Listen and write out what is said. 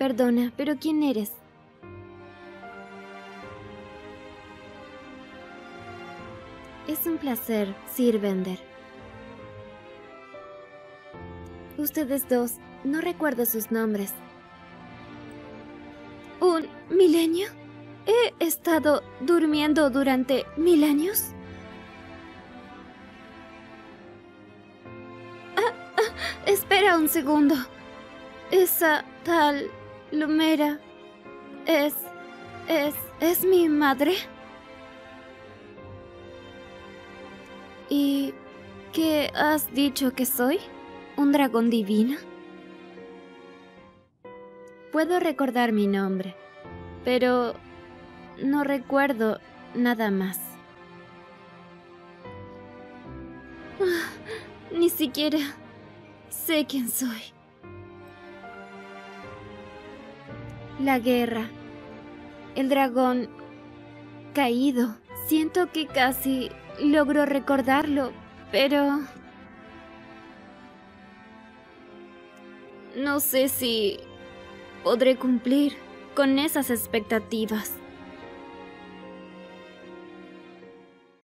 Perdona, pero ¿quién eres? Es un placer, Sir Bender. Ustedes dos, no recuerdo sus nombres. ¿Un milenio? ¿He estado durmiendo durante mil años? Ah, ah, espera un segundo. Esa tal Lumera es... es... es mi madre. ¿Y qué has dicho que soy? ¿Un dragón divino? Puedo recordar mi nombre, pero no recuerdo nada más. Ah, ni siquiera sé quién soy. La guerra. El dragón caído. Siento que casi logro recordarlo, pero... No sé si podré cumplir con esas expectativas.